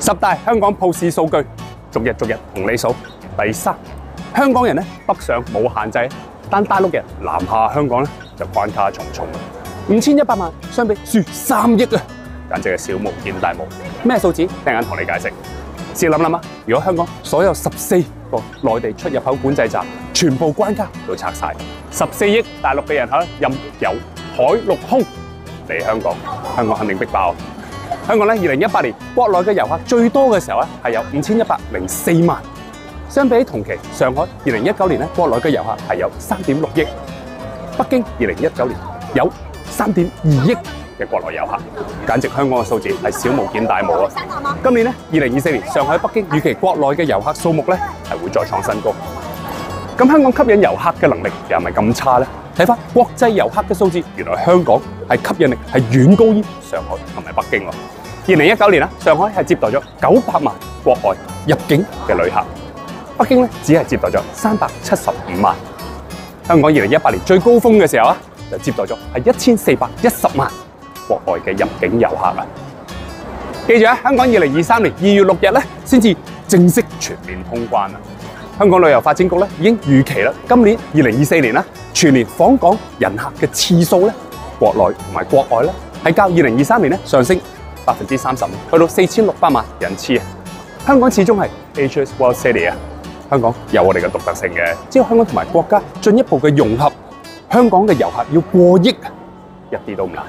十大香港鋪市數據，逐日逐日同你數。第三，香港人咧北上冇限制，但大陸人南下香港咧就關卡重重。五千一百萬相比輸三億啊，簡直係小巫見大巫。咩數字？聽緊同你解釋。試諗諗啊，如果香港所有十四個內地出入口管制站全部關卡都拆晒，十四億大陸嘅人口任由海陸空嚟香港，香港肯定逼爆。香港咧，二零一八年國內嘅遊客最多嘅時候咧，係有五千一百零四萬。相比起同期，上海二零一九年咧，國內嘅遊客係有三點六億。北京二零一九年有三點二億嘅國內遊客，簡直香港嘅數字係小巫見大巫啊！今年咧，二零二四年上海、北京預期國內嘅遊客數目咧係會再創新高。咁香港吸引遊客嘅能力又係咪咁差咧？睇翻國際遊客嘅數字，原來香港係吸引力係遠高於上海同埋北京喎。二零一九年啦，上海係接待咗九百萬國外入境嘅旅客，北京咧只係接待咗三百七十五萬。香港二零一八年最高峰嘅時候啊，就接待咗係一千四百一十萬國外嘅入境遊客啊！記住啊，香港二零二三年二月六日咧，先至正式全面通關啊！香港旅遊發展局咧已經預期啦，今年二零二四年啦，全年訪港人客嘅次數咧，國內同埋國外咧，係較二零二三年咧上升百分之三十五，去到四千六百万人次啊！香港始终系 Asia's World City 啊！香港有我哋嘅独特性嘅，只要香港同埋国家进一步嘅融合，香港嘅游客要过亿，一啲都唔难。